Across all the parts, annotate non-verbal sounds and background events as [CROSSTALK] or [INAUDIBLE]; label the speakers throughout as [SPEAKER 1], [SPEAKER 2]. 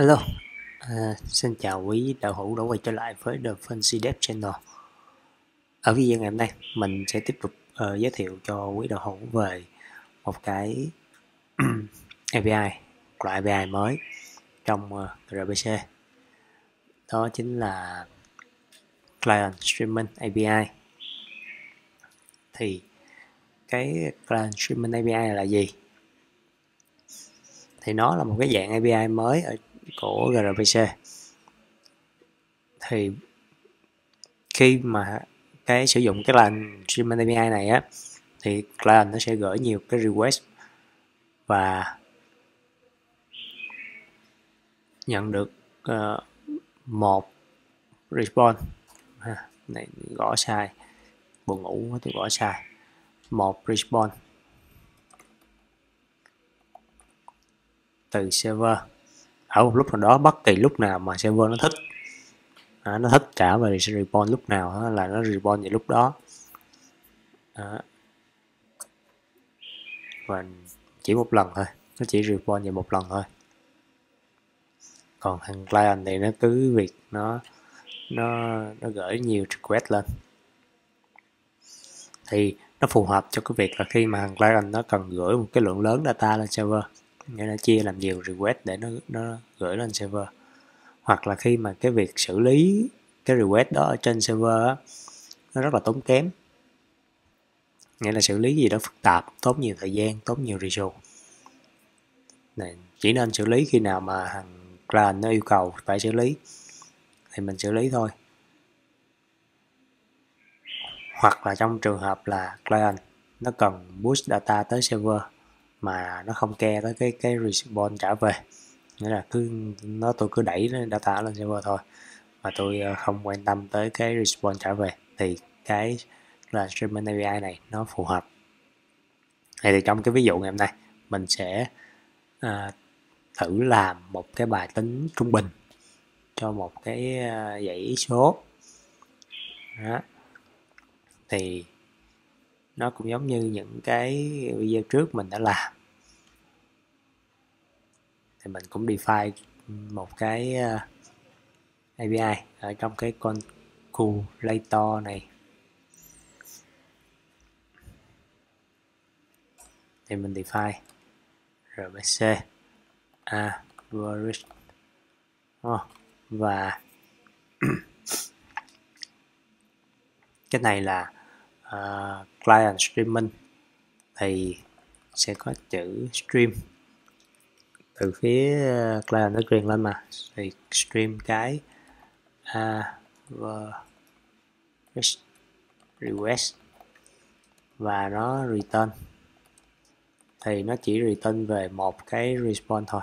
[SPEAKER 1] Hello, à, xin chào quý đạo hữu đã quay trở lại với The Fancy Dev Channel. Ở video ngày hôm nay, mình sẽ tiếp tục uh, giới thiệu cho quý đạo hữu về một cái [CLEARS THROAT] API, loại API mới trong ờ, uh, RPC. Đó chính là Client Streaming API. Thì cái Client Streaming API là gì? Thì nó là một cái dạng API mới ở của gRPC thì khi mà cái sử dụng cái lệnh streaming API này á thì client nó sẽ gửi nhiều cái request và nhận được uh, một response. À, này gõ sai. Buồn ngủ tôi gõ sai. Một response. Từ server ở một lúc nào đó bất kỳ lúc nào mà server nó thích đó, nó thích trả về respawn lúc nào đó, là nó respawn về lúc đó. Đó. Và chỉ một lần thôi nó chỉ respawn về một lần thôi. Còn thằng client thì nó cứ việc nó nó nó gửi nhiều request lên. Thì nó phù hợp cho cái việc là khi mà thằng client nó cần gửi một cái lượng lớn data lên server nghĩa là chia làm nhiều request để nó nó gửi lên server. Hoặc là khi mà cái việc xử lý cái request đó ở trên server á, nó rất là tốn kém. Nghĩa là xử lý gì đó phức tạp tốn nhiều thời gian tốn nhiều resource. Này chỉ nên xử lý khi nào mà thằng client nó yêu cầu phải xử lý thì mình xử lý thôi. Hoặc là trong trường hợp là client nó cần push data tới server mà nó không ke tới cái cái response trả về. Nghĩa là cứ nó tôi cứ đẩy data lên server thôi mà tôi ờ, không quan tâm tới cái response trả về thì cái là streaming API này nó phù hợp. Thì trong cái ví dụ ngày hôm nay mình sẽ à, thử làm một cái bài tính trung bình cho một cái ờ, dãy số. Đó. thì nó cũng giống như những cái video trước mình đã làm thì mình cũng define một cái ờ, API ở trong cái con calculator này. Thì mình define rbc average oh, ờ, và [CLEARS THROAT] cái này là uh, client streaming. Thì sẽ có chữ stream từ phía cloud client nó truyền lên mà. Thì stream cái uh, request và nó return. Thì nó chỉ return về một cái response thôi.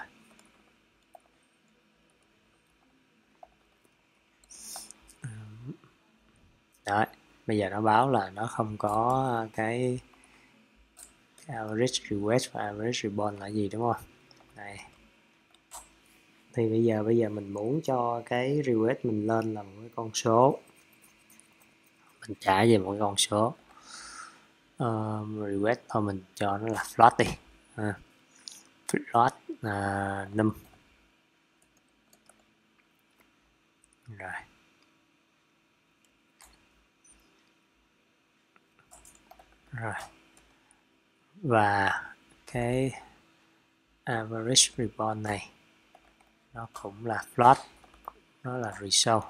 [SPEAKER 1] Đấy bây giờ nó báo là nó không có cái, average request và average response là gì đúng không? Thì bây giờ bây giờ mình muốn cho cái request mình lên là một cái con số. Mình trả về một cái con số. Uh, request thôi mình cho nó là float đi. À, float là num. Rồi. Rồi. Và cái average report này nó cũng là float nó là result.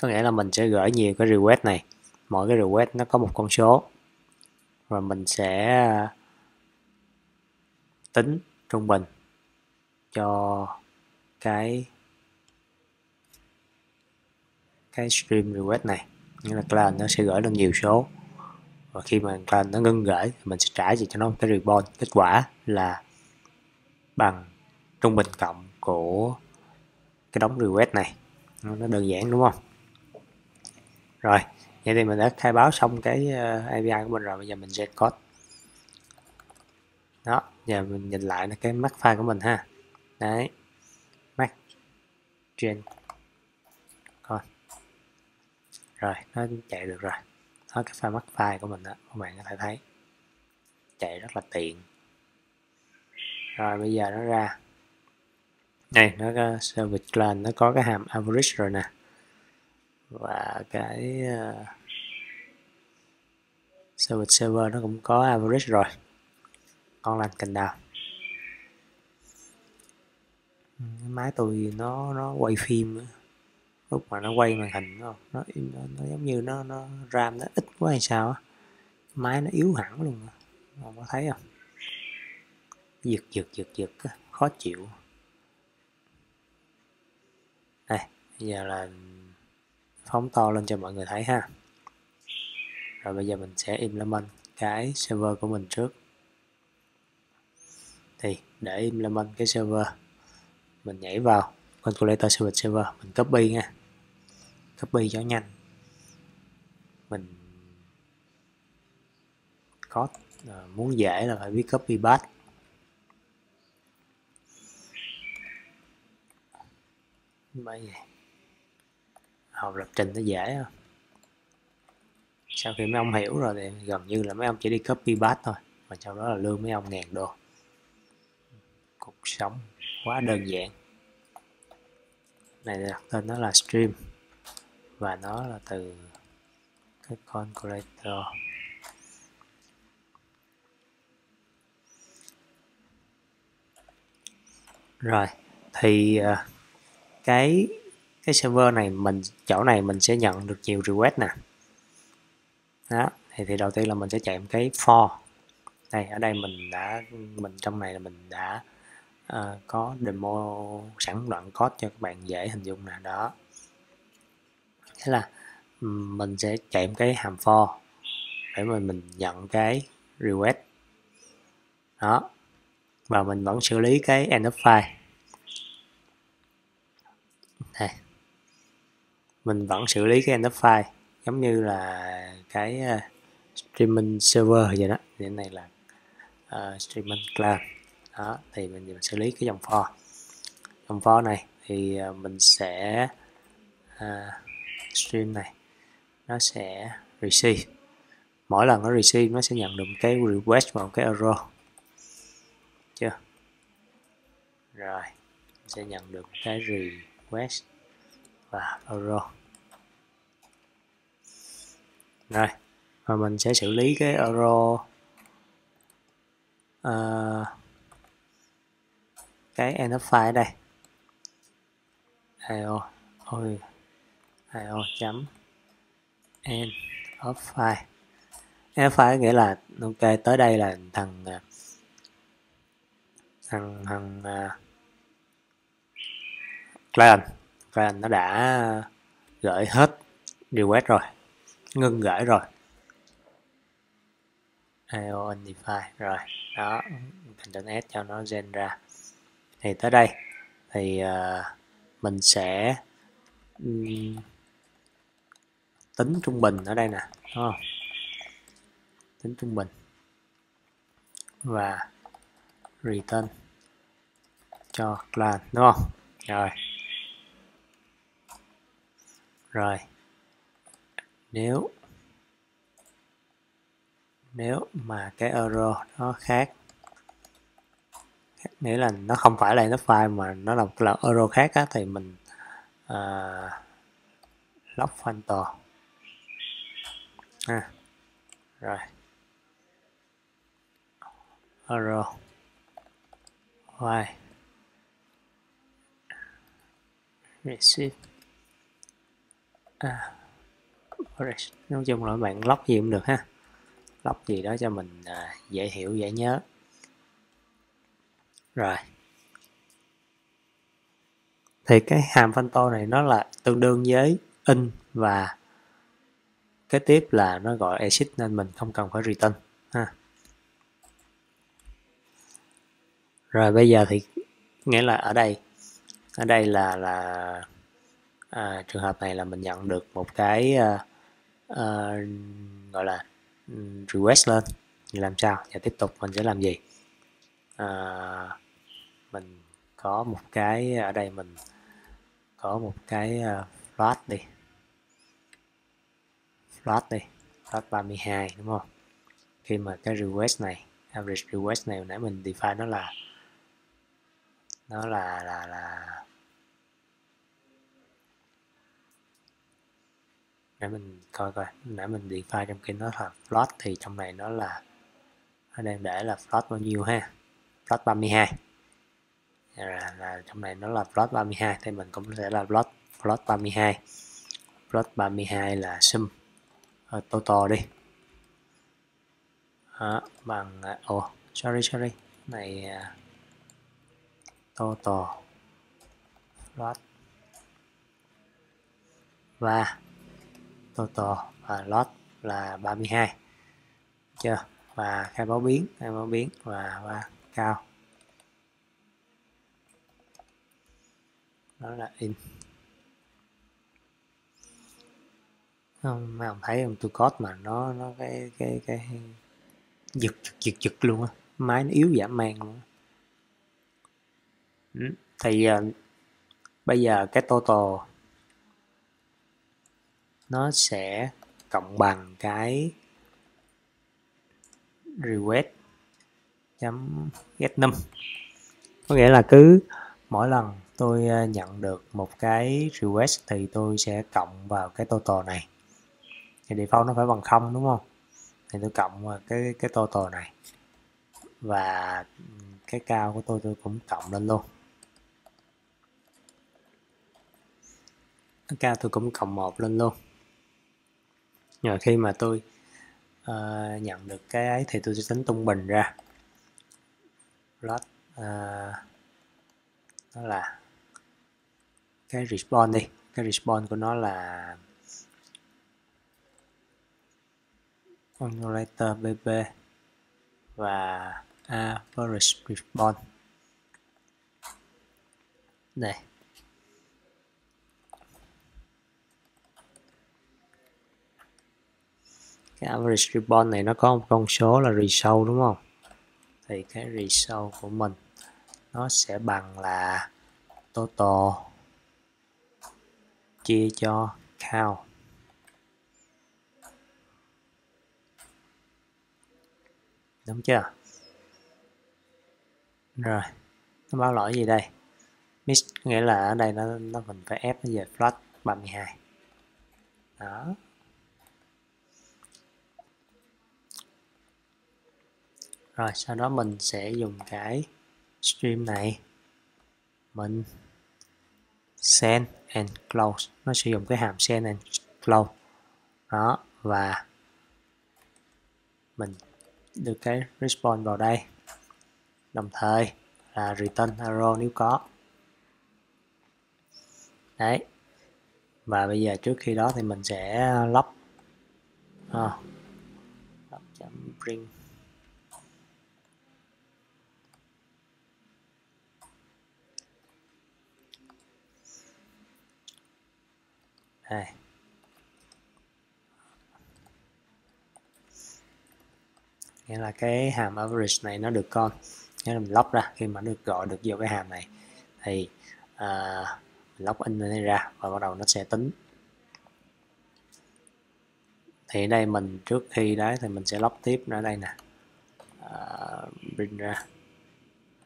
[SPEAKER 1] Có nghĩa là mình sẽ gửi nhiều cái request này. Mỗi cái request nó có một con số. Và mình sẽ à, tính trung bình cho cái cái stream request này. Nghĩa là client nó sẽ gửi lên nhiều số. Và khi mà client nó ngưng gửi thì mình sẽ trả gì cho nó một cái report kết quả là bằng trung bình cộng của cái đống request này. Nó đơn giản đúng không? Rồi, vậy thì mình đã khai báo xong cái ờ, API của mình rồi, bây giờ mình gen code. Đó, giờ mình nhìn lại cái mắt file của mình ha. Đấy mắt gen con rồi, nó chạy được rồi. Đó, cái file mắt file của mình đó các bạn có thể thấy. Chạy rất là tiện. Rồi, bây giờ nó ra này nó ờ, có service class nó có cái hàm average rồi nè. Và cái ờ, uh, service server nó cũng có average rồi. Con lành cành đào. Ừ, máy tôi nó nó quay phim lúc mà nó quay màn hình nó nó, nó, nó giống như nó nó ram nó ít quá hay sao á. Máy nó yếu hẳn luôn không có thấy không? Giật giật giật giật khó chịu đây bây giờ là phóng to lên cho mọi người thấy ha. Rồi bây giờ mình sẽ implement cái server của mình trước. Thì để implement cái server mình nhảy vào calculator service server mình copy nha. Copy cho nhanh. Mình có à, muốn dễ là phải biết copy path bởi vậy? Học lập trình nó dễ hơn. Sau khi mấy ông hiểu rồi thì gần như là mấy ông chỉ đi copy paste thôi và sau đó là lương mấy ông ngàn đô. Cuộc sống quá đơn giản. Này đặt tên nó là stream, và nó là từ cái creator. Rồi, thì ờ, cái cái server này mình chỗ này mình sẽ nhận được nhiều request nè. Đó thì, thì đầu tiên là mình sẽ chạy một cái for. Đây ở đây mình đã mình trong này là mình đã uh, có demo sẵn đoạn code cho các bạn dễ hình dung nè đó. Thế là mình sẽ chạy một cái hàm for để mà mình nhận cái request. Đó và mình vẫn xử lý cái end of file. Này mình vẫn xử lý cái end of file giống như là cái uh, streaming server vậy đó. Thì cái này là uh, streaming cloud. Đó thì mình, mình xử lý cái dòng for dòng for này thì uh, mình sẽ uh, stream này nó sẽ receive. Mỗi lần nó receive nó sẽ nhận được một cái request và một cái error. Chưa? Rồi sẽ nhận được cái request và euro. Rồi và mình sẽ xử lý cái euro. Uh, cái NF file đây. Io ôi io chấm. N of file. NF file nghĩa là ok tới đây là thằng à, thằng thằng uh, client client nó đã gửi hết request rồi ngưng gửi rồi. IO undefined rồi. Đó Ctrl S cho nó gen ra. Thì tới đây thì uh, mình sẽ um, tính trung bình ở đây nè đúng không? Tính trung bình và return cho client đúng không? Rồi rồi. Nếu nếu mà cái euro nó khác nghĩa là nó không phải là nó file mà nó là một cái euro khác á, thì mình uh, lock file à, rồi. Euro. Why? Receive à. Nói chung là bạn lóc gì cũng được ha. Lóc gì đó cho mình à, dễ hiểu dễ nhớ. Rồi. Thì cái hàm phân tô này nó là tương đương với in và kế tiếp là nó gọi exit nên mình không cần phải return ha. Rồi bây giờ thì nghĩa là ở đây. Ở đây là là à, trường hợp này là mình nhận được một cái uh, uh, gọi là ừ, request lên. Thì làm sao? Và tiếp tục mình sẽ làm gì? À, mình có một cái ở đây mình có một cái uh, float đi. Float đi float 32 đúng không? Khi mà cái request này average request này nãy mình define nó là nó là là là để mình coi coi nãy mình define trong kia nó là float thì trong này nó là nó đang để là float bao nhiêu ha? Float 32 là, là trong này nó là float 32 thì mình cũng sẽ là float float 32 float 32 là sum uh, total đi. Đó, bằng ờ, ồ uh, oh, sorry. Sorry này uh, total float và total và lot là 32 chưa? Và khai báo biến khai báo biến và, và cao. Đó là in. Không mấy ông thấy không tôi code mà nó nó cái cái cái giật giật giật giật luôn á. Máy nó yếu giảm mang luôn ừ. thì uh, bây giờ cái total nó sẽ cộng bằng cái request chấm get num. Có nghĩa là cứ mỗi lần tôi ờ, nhận được một cái request thì tôi sẽ cộng vào cái total này. Thì default nó phải bằng không, đúng không? Thì tôi cộng vào cái cái total này. Và cái cao của tôi tôi cũng cộng lên luôn. Cái cao tôi cũng cộng một lên luôn nhờ khi mà tôi uh, nhận được cái ấy thì tôi sẽ tính trung bình ra. Plot uh, ờ, nó là cái response đi. Cái response của nó là formulator bb và average response. Đây. Cái average response này nó có một con số là result đúng không? Thì cái result của mình nó sẽ bằng là total chia cho count. Đúng chưa? Rồi, nó báo lỗi gì đây? Miss, nghĩa là ở đây nó nó mình phải ép nó về flat 32 đó. Rồi sau đó mình sẽ dùng cái stream này. Mình send and close. Nó sử dụng cái hàm send and close. Đó và mình đưa cái response vào đây. Đồng thời là return arrow nếu có. Đấy. Và bây giờ trước khi đó thì mình sẽ lock oh, bring đây. Nghĩa là cái hàm average này nó được con. Nghĩa là mình lock ra khi mà được gọi được vô cái hàm này thì uh, mình in này ra và bắt đầu nó sẽ tính. Thì đây mình trước khi đấy thì mình sẽ lock tiếp nữa đây nè. À, uh, bring ra.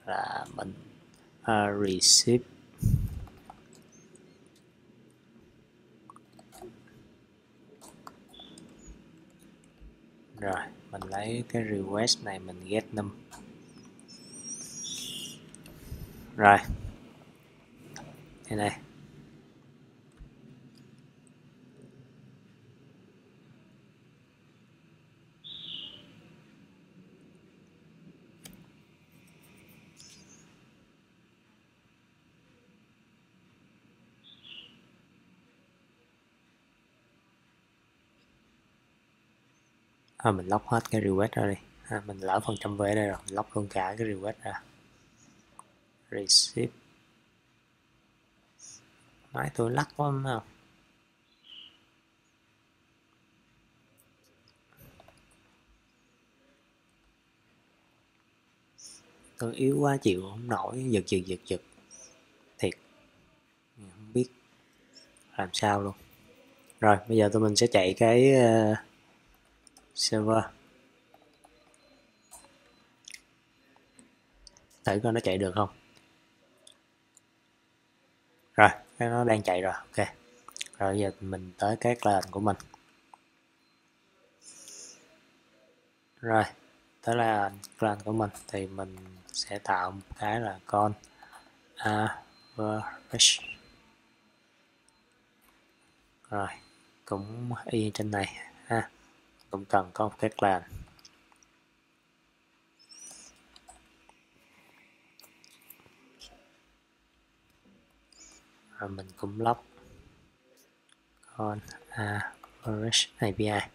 [SPEAKER 1] Là mình uh, receive rồi mình lấy cái request này mình get num. Rồi. Đây này. Thôi mình lóc hết cái request ra đi. Ha, mình lỡ phần trăm về đây rồi mình lóc luôn cả cái request ra. Receive máy tôi lắc quá không tôi yếu quá chịu không nổi giật giật giật giật. Thiệt. Không biết làm sao luôn. Rồi bây giờ tụi mình sẽ chạy cái uh, server thử coi nó chạy được không? Rồi, cái nó đang chạy rồi, ok. Rồi giờ mình tới cái client của mình. Rồi, tới là client của mình thì mình sẽ tạo một cái là con average rồi, cũng y trên này, ha cũng cần có một cái client và mình cũng lock con average API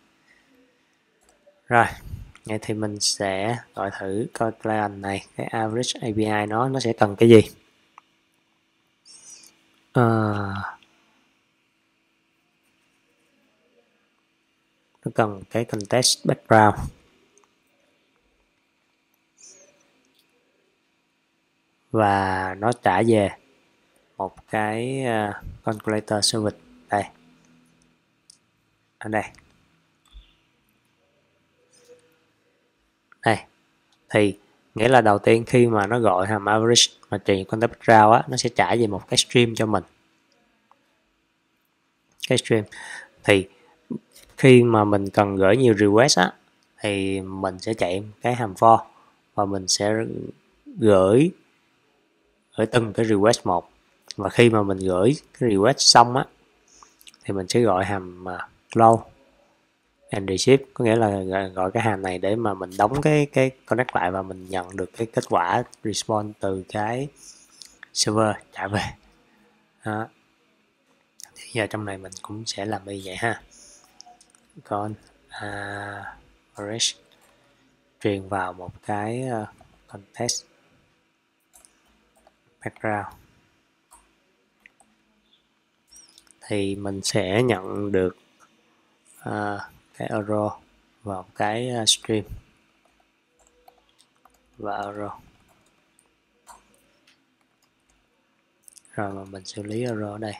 [SPEAKER 1] rồi vậy thì mình sẽ gọi thử coi client này. Cái average API nó nó sẽ cần cái gì? Uh, nó cần cái context background. Và nó trả về một cái ờ, calculator service đây. Ở đây. Đây. Thì nghĩa là đầu tiên khi mà nó gọi hàm average mà truyền context background á, nó sẽ trả về một cái stream cho mình. Cái stream. Thì khi mà mình cần gửi nhiều request á thì mình sẽ chạy cái hàm for và mình sẽ gửi gửi từng cái request một. Và khi mà mình gửi cái request xong á thì mình sẽ gọi hàm à, uh, close and receive. Có nghĩa là gọi cái hàm này để mà mình đóng cái cái connect lại và mình nhận được cái kết quả response từ cái server trả về. Đó. thì giờ trong này mình cũng sẽ làm như vậy ha con à, average truyền vào một cái ờ, context background. Thì mình sẽ nhận được uh, cái euro vào cái ờ, stream. Và euro. Rồi mà mình xử lý euro ở đây.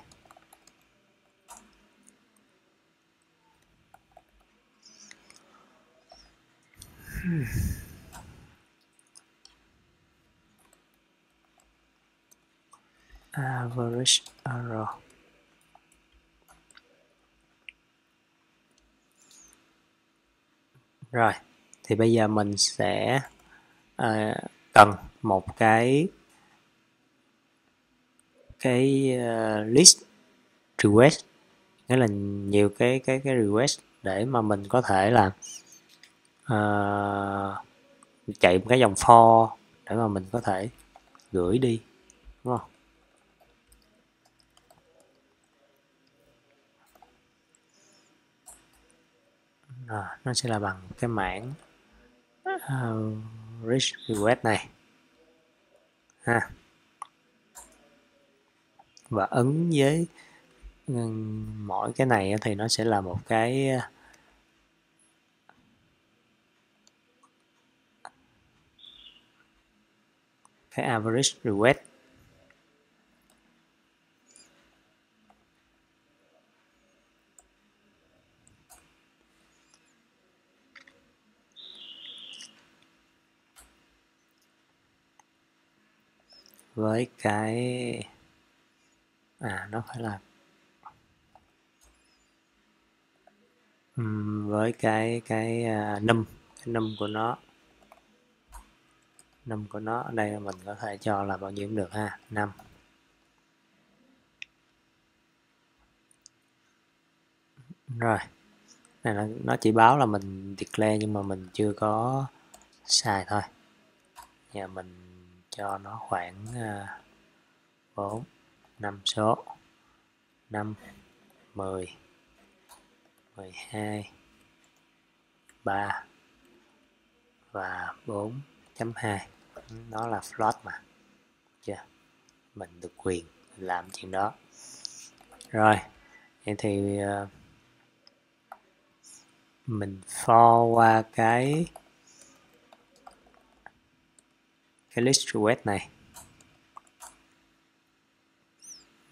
[SPEAKER 1] Average error. Rồi thì bây giờ mình sẽ uh, cần một cái cái uh, list request. Nghĩa là nhiều cái cái cái request để mà mình có thể là uh, chạy một cái dòng for để mà mình có thể gửi đi đúng không? Rồi nó sẽ là bằng cái mảng uh, rich request này. Ha. Và ấn với ừ, mỗi cái này thì nó sẽ là một cái ờ, cái average request với cái à nó phải là với cái cái à, uh, num cái num của nó. Num của nó ở đây mình có thể cho là bao nhiêu cũng được ha 5 rồi này nó, nó chỉ báo là mình declare nhưng mà mình chưa có xài thôi. Giờ mình cho nó khoảng à, 4 5 số 5 10 12 3 và 4.2 nó là float mà chưa? Mình được quyền làm chuyện đó. Rồi vậy thì uh, mình for qua cái cái list request này.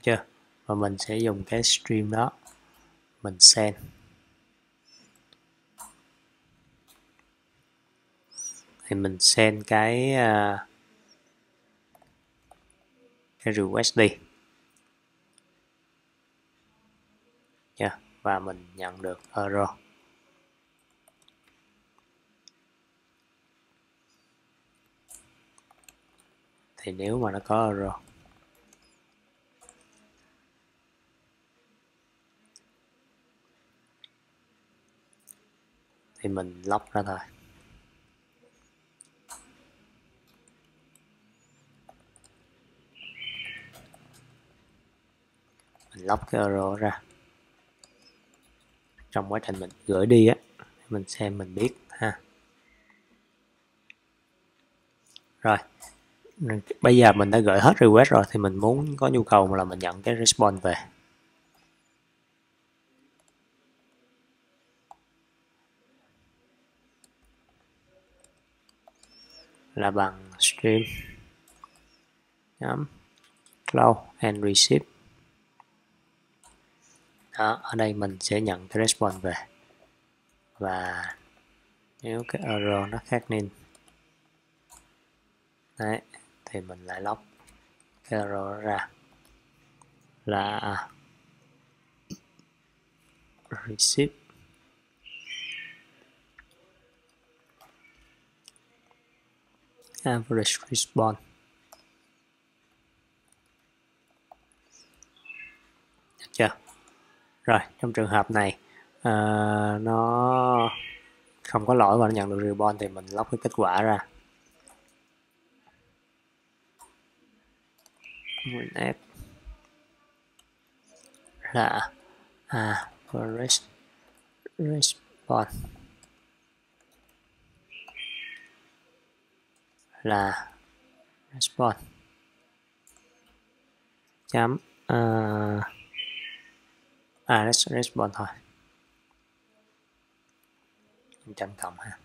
[SPEAKER 1] Chưa? Và mình sẽ dùng cái stream đó. Mình send. Thì mình send cái à, cái request đi. Chưa? Và mình nhận được error. Thì nếu mà nó có error. Thì mình lóc ra thôi. Mình lóc cái error ra. Trong quá trình mình gửi đi á, mình xem mình biết ha. Rồi bây giờ mình đã gửi hết request rồi thì mình muốn có nhu cầu là mình nhận cái response về. Là bằng stream. Chấm cloud and receive. Đó, ở đây mình sẽ nhận cái response về. Và nếu cái error nó khác nên. Đấy thì mình lại lóc cái error ra. Là à, receive average response. Được chưa? Rồi trong trường hợp này uh, nó không có lỗi và nó nhận được response thì mình lóc cái kết quả ra. Nguồn ép là à, average response là response chấm uh, à, à response thôi. Chấm cộng ha.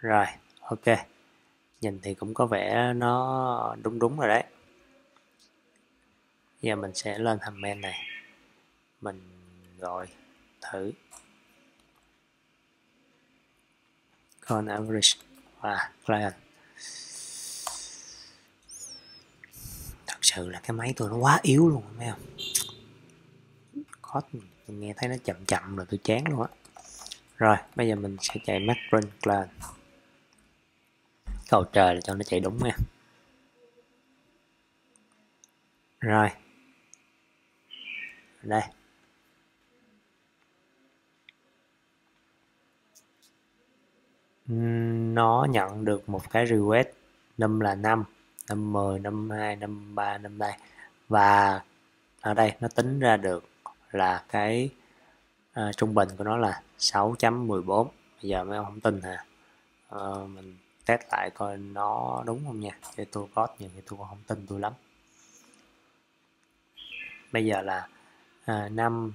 [SPEAKER 1] Rồi ok nhìn thì cũng có vẻ nó đúng đúng rồi đấy. Giờ mình sẽ lên hầm men này. Mình gọi thử. Con average và client. Thật sự là cái máy tôi nó quá yếu luôn thấy không có nghe thấy nó chậm chậm rồi tôi chán luôn á. Rồi, bây giờ mình sẽ chạy macron client cầu trời là cho nó chạy đúng nha. Rồi. Đây. Nó nhận được một cái request năm là năm năm 10 năm hai năm ba năm đây. Và ở đây nó tính ra được là cái à, trung bình của nó là 6.14 bây giờ mấy ông không tin hả? À, mình test lại coi nó đúng không nha. Để tôi có nhiều thì tôi cũng không tin tôi lắm. Bây giờ là à, 5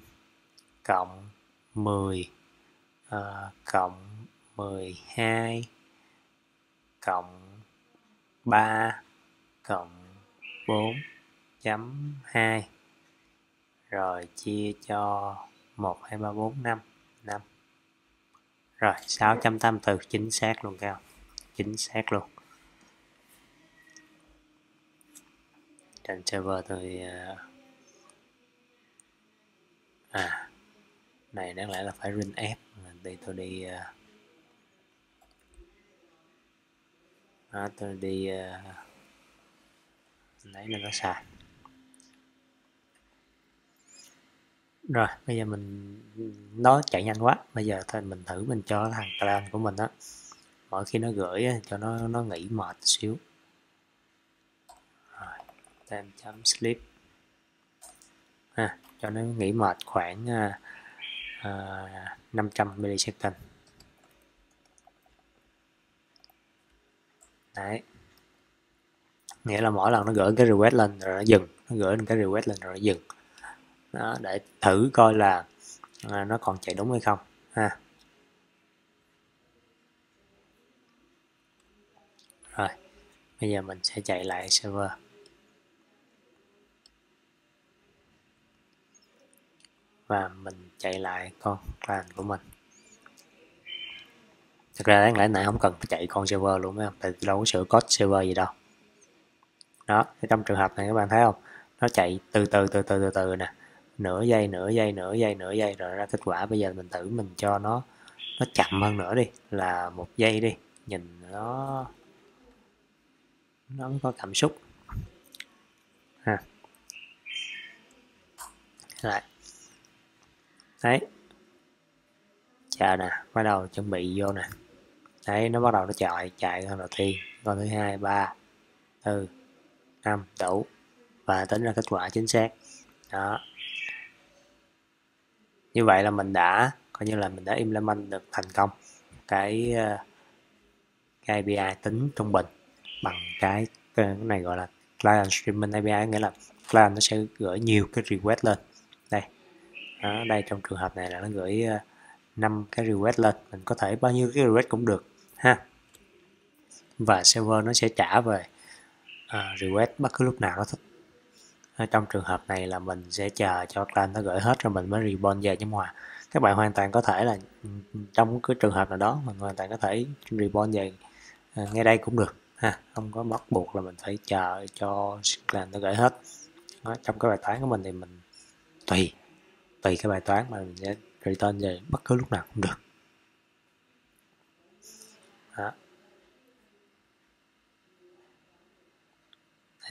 [SPEAKER 1] cộng 10 à, cộng 12 cộng 3 cộng 4 chấm 2 rồi chia cho 1 2 3 4 5 5 rồi 684 chính xác luôn các chính xác luôn. Trên server tôi à, à, này đáng lẽ là phải rin ép đi tôi đi à, đó, tôi đi uh, lấy nó có xài. Rồi bây giờ mình nó chạy nhanh quá. Bây giờ thôi mình thử mình cho thằng clan của mình á mỗi khi nó gửi cho nó nó nghỉ mệt xíu. Rồi tem chấm sleep ha cho nó nghỉ mệt khoảng uh, uh, 500 millisecond. Đấy. Nghĩa là mỗi lần nó gửi cái request lên rồi nó dừng. Nó gửi cái request lên rồi nó dừng. Đó, để thử coi là à, nó còn chạy đúng hay không. Ha rồi bây giờ mình sẽ chạy lại server. Và mình chạy lại con client của mình. Thực ra đáng lẽ nãy không cần phải chạy con server luôn mấy không tại đâu có sửa code server gì đâu. Đó trong trường hợp này các bạn thấy không? Nó chạy từ từ từ từ từ từ nè. Nửa giây nửa giây nửa giây nửa giây rồi ra kết quả. Bây giờ mình thử mình cho nó nó chậm hơn nữa đi, là một giây đi. Nhìn nó nó mới có cảm xúc. À. lại đấy. Chờ nè, bắt đầu chuẩn bị vô nè. Đấy, nó bắt đầu nó chạy chạy con đầu tiên, con thứ hai, ba, tư, năm, đủ. Và tính ra kết quả chính xác. Đó. Như vậy là mình đã, coi như là mình đã implement được thành công cái ờ, KPI tính trung bình cái cái này gọi là client streaming API nghĩa là client nó sẽ gửi nhiều cái request lên. Đây đó, đây trong trường hợp này là nó gửi uh, cái request lên mình có thể bao nhiêu cái request cũng được ha. Và server nó sẽ trả về uh, request bất cứ lúc nào nó thích. Ở trong trường hợp này là mình sẽ chờ cho client nó gửi hết rồi mình mới respond về nhóm hòa. À. các bạn hoàn toàn có thể là ừ, ừ, trong cái trường hợp nào đó mình hoàn toàn có thể respond về uh, ngay đây cũng được ha không có bắt buộc là mình phải chờ cho client nó gửi hết. Đó, trong cái bài toán của mình thì mình tùy tùy cái bài toán mà mình sẽ return về bất cứ lúc nào cũng được. Đó.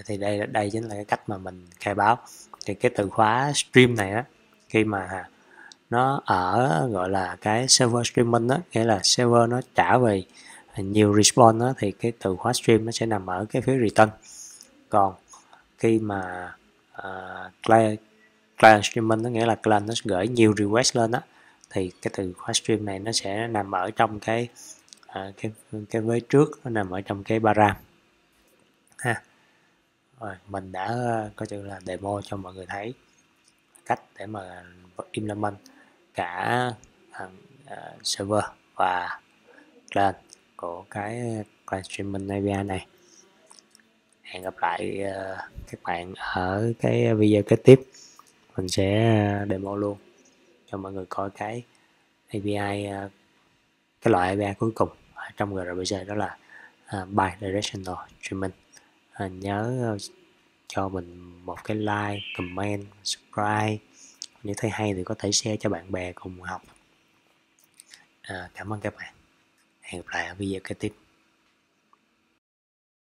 [SPEAKER 1] thì đây đây chính là cái cách mà mình khai báo. Thì cái từ khóa stream này á khi mà nó ở gọi là cái server streaming đó nghĩa là server nó trả về nhiều response đó, thì cái từ khóa stream nó sẽ nằm ở cái phía return. Còn khi mà uh, client, client streaming nó nghĩa là client nó gửi nhiều request lên đó thì cái từ khóa stream này nó sẽ nằm ở trong cái uh, cái cái vế trước nó nằm ở trong cái param ha. Rồi mình đã coi chừng là demo cho mọi người thấy cách để mà implement cả uh, server và client của cái live streaming API này. Hẹn gặp lại ờ, các bạn ở cái video kế tiếp. Mình sẽ ờ, demo luôn cho mọi người coi cái API ờ, cái loại API cuối cùng trong gRPC đó là bidirectional streaming. Nhớ cho mình một cái like comment subscribe. Nếu thấy hay thì có thể share cho bạn bè cùng học. À, cảm ơn các bạn hẹn gặp lại ở video kế tiếp.